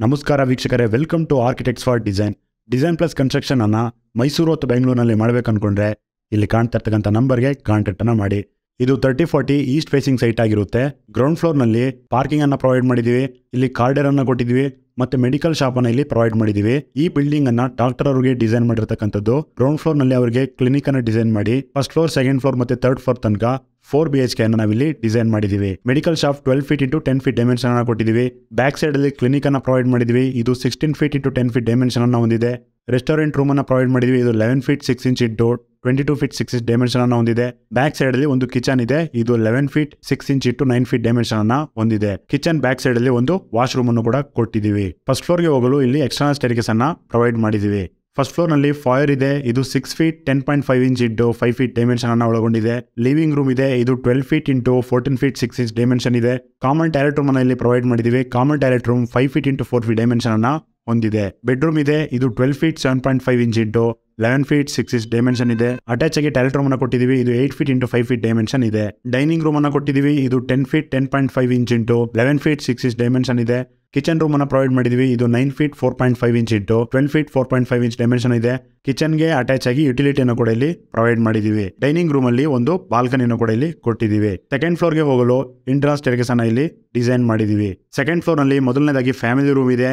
ನಮಸ್ಕಾರ ವೀಕ್ಷಕರೇ welcome to architects for design design plus construction ಅನ್ನ ಮೈಸೂರು ಅಥವಾ ಬೆಂಗಳೂರಿನಲ್ಲಿ ಮಾಡಬೇಕು ಅನ್ಕೊಂಡ್ರೆ ಇಲ್ಲಿ ಕಾಣ್ತಾ ಇರ್ತಕ್ಕಂಥ ನಂಬರ್ಗೆ ಕಾಂಟ್ಯಾಕ್ಟ್ ಅನ್ನ ಮಾಡಿ. ಇದು thirty forty east facing site ಆಗಿರುತ್ತೆ. ಗ್ರೌಂಡ್ ಫ್ಲೋರ್ನಲ್ಲಿ ಪಾರ್ಕಿಂಗ್ ಅನ್ನ ಪ್ರೊವೈಡ್ ಮಾಡಿದೀವಿ ಇಲ್ಲಿ ಕಾರ್ಡರ್ ಅನ್ನ ಕೊಟ್ಟಿದ್ವಿ ಮತ್ತೆ ಮೆಡಿಕಲ್ ಶಾಪ್ ಅನ್ನ ಇಲ್ಲಿ ಪ್ರೊವೈಡ್ ಮಾಡಿದೀವಿ. ಈ ಬಿಲ್ಡಿಂಗ್ ಅನ್ನ ಡಾಕ್ಟರ್ ಅವರಿಗೆ ಡಿಸೈನ್ ಮಾಡಿರ್ತಕ್ಕಂಥದ್ದು. ಗ್ರೌಂಡ್ ಫ್ಲೋರ್ನಲ್ಲಿ ಅವರಿಗೆ ಕ್ಲಿನಿಕ್ ಅನ್ನ ಡಿಸೈನ್ ಮಾಡಿ ಫಸ್ಟ್ ಫ್ಲೋರ್ ಸೆಕೆಂಡ್ ಫ್ಲೋರ್ ಮತ್ತೆ ಥರ್ಡ್ ಫ್ಲೋರ್ ತನಕ ಫೋರ್ ಬಿ ಎಚ್ ಕೆ ಅನ್ನು ನಾವಿಲ್ಲಿ ಡಿಸೈನ್ ಮಾಡಿದೀವಿ. Medical shop twelve feet into ten feet dimension ಅನ್ನ ಕೊಟ್ಟಿದ್ದೀವಿ ಬ್ಯಾಕ್ ಸೈಡ್ ಅಲ್ಲಿ ಕ್ಲಿನಿಕ್ ಅನ್ನ ಪ್ರೊವೈಡ್ ಮಾಡಿದ್ವಿ. ಇದು sixteen feet into ten feet dimension ಅನ್ನ ಹೊಂದಿದೆ. ರೆಸ್ಟೋರೆಂಟ್ ರೂಮ್ ಅನ್ನ ಪ್ರೊವೈಡ್ ಮಾಡಿದ್ವಿ. ಇದು eleven feet six inch into twenty two feet six dimension ಅನ್ನ ಹೊಂದಿದೆ. ಬ್ಯಾಕ್ ಸೈಡ್ ಅಲ್ಲಿ ಒಂದು ಕಿಚನ್ ಇದೆ. ಇದು eleven feet six inch into nine feet dimension ಅನ್ನ ಹೊಂದಿದೆ. ಕಿಚನ್ ಬ್ಯಾಕ್ ಸೈಡ್ ಅಲ್ಲಿ ಒಂದು ವಾಶ್ರೂಮ್ ಅನ್ನು ಕೂಡ ಕೊಟ್ಟಿದ್ದೀವಿ. ಫಸ್ಟ್ ಫ್ಲೋರ್ಗೆ ಹೋಗಲು ಇಲ್ಲಿ ಎಕ್ಸ್ಟರ್ನಲ್ ಸ್ಟೇರಿಕೇಸ್ ಅನ್ನ ಪ್ರೊವೈಡ್ ಮಾಡಿದೀವಿ ಫಸ್ಟ್ ಫ್ಲೋರ್ನಲ್ಲಿ ಫೈರ್ ಇದೆ. ಇದು six feet ten point five inch into five feet dimension ಅನ್ನ ಒಳಗೊಂಡಿದೆ. ಲಿವಿಂಗ್ ರೂಮ್ ಇದೆ. ಇದು twelve feet into fourteen feet six inch dimension ಇದೆ. ಕಾಮನ್ ಟಾಯ್ಲೆಟ್ ರೂಮ್ ಅನ್ನ ಇಲ್ಲಿ ಪ್ರೊವೈಡ್ ಮಾಡಿದೀವಿ common toilet room five feet into four feet dimension ಅನ್ನ ಹೊಂದಿದೆ. ಬೆಡ್ರೂಮ್ ಇದೆ. ಇದು twelve feet seven point five inch into eleven feet six inch dimension ಇದೆ. Attach ಆಗಿ ಟಾಯ್ಲೆಟ್ ರೂಮ್ ಅನ್ನ ಕೊಟ್ಟಿದ್ದೀವಿ. ಇದು eight feet into five feet dimension ಇದೆ. ಡೈನಿಂಗ್ ರೂಮ್ ಅನ್ನ ಕೊಟ್ಟಿದ್ದೀವಿ. ಇದು ten feet ten point five inch into eleven feet six inch dimension ಇದೆ. ಕಿಚನ್ ರೂಮ್ ಅನ್ನ ಪ್ರೊವೈಡ್ ಮಾಡಿದ್ವಿ ಇದು nine feet four point five inch into twelve feet four point five inch dimension ಇದೆ. ಕಿಚನ್ಗೆ attach ಆಗಿ ಯುಟಿಲಿಟಿಯನ್ನು ಕೂಡ ಇಲ್ಲಿ ಪ್ರೊವೈಡ್ ಮಾಡಿದೀವಿ ಡೈನಿಂಗ್ ರೂಮ್ ಅಲ್ಲಿ ಒಂದು ಬಾಲ್ಕನಿಯನ್ನು ಕೂಡ ಇಲ್ಲಿ ಕೊಟ್ಟಿದ್ದೀವಿ. ಸೆಕೆಂಡ್ ಫ್ಲೋರ್ಗೆ ಹೋಗಲು ಇಂಟ್ರಾಸ್ ಟೆರ್ಗೆಸ್ ಅನ್ನ ಇಲ್ಲಿ ಡಿಸೈನ್ ಮಾಡಿದೀವಿ ಸೆಕೆಂಡ್ ಫ್ಲೋರ್ನಲ್ಲಿ ಮೊದಲನೇದಾಗಿ ಫ್ಯಾಮಿಲಿ ರೂಮ್ ಇದೆ.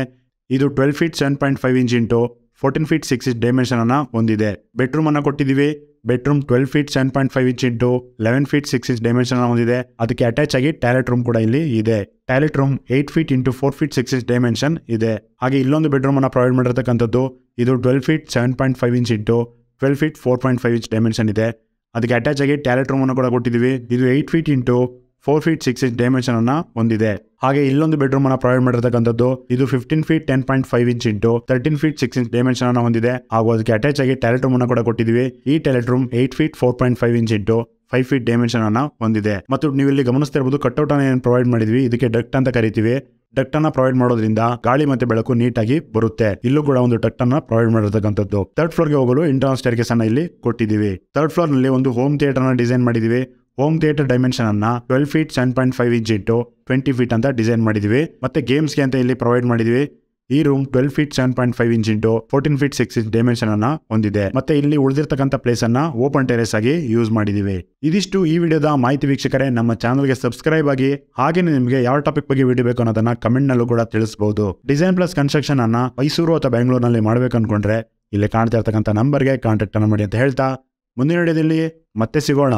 ಇದು twelve feet seven point five inch into fourteen feet six inch dimension ಅನ್ನ ಹೊಂದಿದೆ. ಬೆಡ್ರೂಮನ್ನು ಕೊಟ್ಟಿದ್ದೀವಿ. Bedroom twelve feet seven point five inch into eleven feet six inch dimension ಹೊಂದಿದೆ. ಅದಕ್ಕೆ ಅಟ್ಯಾಚ್ ಆಗಿ ಟಾಯ್ಲೆಟ್ ರೂಮ್ ಕೂಡ ಇಲ್ಲಿ ಇದೆ. Toilet room eight feet into four feet six inch dimension ಇದೆ. ಹಾಗೆ ಇಲ್ಲೊಂದು ಬೆಡ್ರೂಮ್ ಅನ್ನ ಪ್ರೊವೈಡ್ ಮಾಡಿರ್ತಕ್ಕಂಥದ್ದು ಇದು twelve feet seven point five inch into twelve feet four point five inch dimension ಇದೆ. ಅದಕ್ಕೆ ಅಟ್ಯಾಚ್ ಆಗಿ ಟಾಯ್ಲೆಟ್ ರೂಮ್ ಅನ್ನು ಕೂಡ ಕೊಟ್ಟಿದ್ದೀವಿ. ಇದು eight feet into four feet six inch dimension ಅನ್ನ ಹೊಂದಿದೆ. ಹಾಗೆ ಇಲ್ಲೊಂದು ಬೆಡ್ರೂಮ್ ಅನ್ನ ಪ್ರೊವೈಡ್ ಮಾಡಿರ್ತಕ್ಕಂಥದ್ದು, ಇದು fifteen feet ten point five inch into thirteen feet six inch dimension ಅನ್ನ ಹೊಂದಿದೆ. ಹಾಗೂ ಅದಕ್ಕೆ ಅಟ್ಯಾಚ್ ಆಗಿ ಟಾಯ್ಲೆಟ್ ರೂಮ್ ಅನ್ನ ಕೂಡ ಕೊಟ್ಟಿದ್ದೀವಿ. ಈ toilet room eight feet four point five inch into five feet dimension ಅನ್ನ ಹೊಂದಿದೆ. ಮತ್ತು ನೀವು ಇಲ್ಲಿ ಗಮನಿಸ್ತಾ ಇರಬಹುದು ಕಟ್ಔಟ್ ಅನ್ನ ಏನು ಪ್ರೊವೈಡ್ ಮಾಡಿದ್ವಿ, ಇದಕ್ಕೆ ಡಕ್ಟ್ ಅಂತ ಕರಿತೀವಿ. ಡಕ್ಟ್ ಅನ್ನ ಪ್ರೊವೈಡ್ ಮಾಡೋದ್ರಿಂದ ಗಾಳಿ ಮತ್ತೆ ಬೆಳಕು ನೀಟಾಗಿ ಬರುತ್ತೆ. ಇಲ್ಲೂ ಕೂಡ ಒಂದು ಡಕ್ಟ್ ಅನ್ನ ಪ್ರೊವೈಡ್ ಮಾಡಿರ್ತಕ್ಕಂಥದ್ದು. ತರ್ಡ್ ಫ್ಲೋರ್ಗೆ ಹೋಗಲು ಇಂಟರ್ನಲ್ ಸ್ಟೇರ್ಕೇಸ್ ಅನ್ನ ಇಲ್ಲಿ ಕೊಟ್ಟಿದ್ದೀವಿ. ತರ್ಡ್ ಫ್ಲೋರ್ನಲ್ಲಿ ಒಂದು ಹೋಮ್ ಥಿಯೇಟರ್ ಅನ್ನ ಡಿಸೈನ್ ಮಾಡಿದೀವಿ ಹೋಮ್ ಥಿಯೇಟರ್ ಡೈಮೆನ್ಷನ್ ಅನ್ನ twelve feet seven point five inch ಇಟ್ಟು ಟ್ವೆಂಟಿ ಫೀಟ್ ಅಂತ ಡಿಸೈನ್ ಮಾಡಿದ್ವಿ. ಮತ್ತೆ ಗೇಮ್ಸ್ಗೆ ಅಂತ ಇಲ್ಲಿ ಪ್ರೊವೈಡ್ ಮಾಡಿದ್ವಿ. ಈ room twelve feet seven point five inch into fourteen feet six inch dimension ಅನ್ನ ಹೊಂದಿದೆ. ಮತ್ತೆ ಇಲ್ಲಿ ಉಳಿದಿರ್ತಕ್ಕಂಥ ಪ್ಲೇಸ್ ಅನ್ನ ಓಪನ್ ಟೆರೆಸ್ ಆಗಿ ಯೂಸ್ ಮಾಡಿದೀವಿ. ಇದಿಷ್ಟು ಈ ವಿಡಿಯೋದ ಮಾಹಿತಿ ವೀಕ್ಷಕರೇ, ನಮ್ಮ ಚಾನಲ್ಗೆ ಸಬ್ಸ್ಕ್ರೈಬ್ ಆಗಿ ಹಾಗೆ ನಿಮಗೆ ಯಾವ ಟಾಪಿಕ್ ಬಗ್ಗೆ ವಿಡಿಯೋ ಬೇಕು ಅನ್ನೋದನ್ನ ಕಮೆಂಟ್ ನಲ್ಲೂ ಕೂಡ ತಿಳಿಸಬಹುದು ಡಿಸೈನ್ ಪ್ಲಸ್ ಕನ್ಸ್ಟ್ರಕ್ಷನ್ ಅನ್ನ ಮೈಸೂರು ಅಥವಾ ಬೆಂಗಳೂರಿನಲ್ಲಿ ಮಾಡಬೇಕು ಅನ್ಕೊಂಡ್ರೆ, ಇಲ್ಲಿ ಕಾಣ್ತಾ ಇರ್ತಕ್ಕಂಥ ನಂಬರ್ಗೆ ಕಾಂಟ್ಯಾಕ್ಟ್ ಅನ್ನ ಮಾಡಿ ಅಂತ ಹೇಳ್ತಾ, ಮುಂದಿನ ವಿಡಿಯೋದಲ್ಲಿ ಮತ್ತೆ ಸಿಗೋಣ.